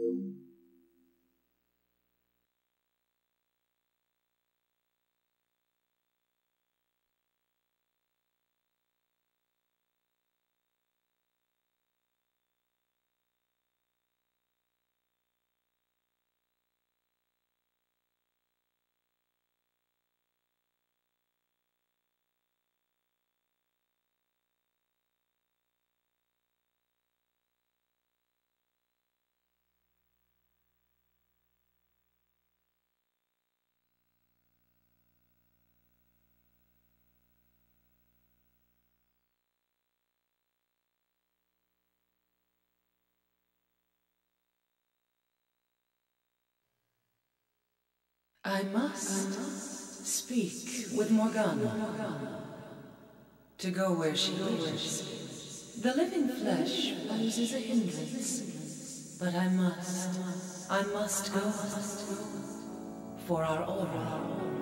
you. I must speak with Morganna to go where she wishes. The living flesh poses a hindrance, but I must, I must go for our aura.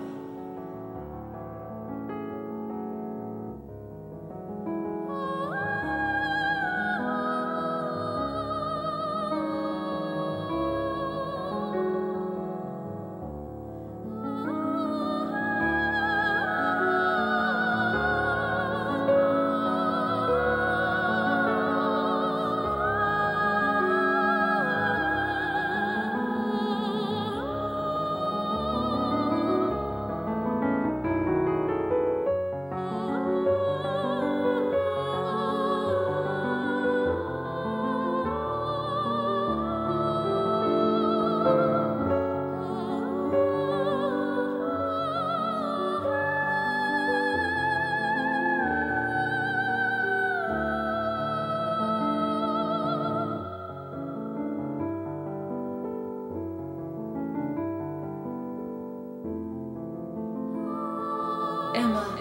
Emma.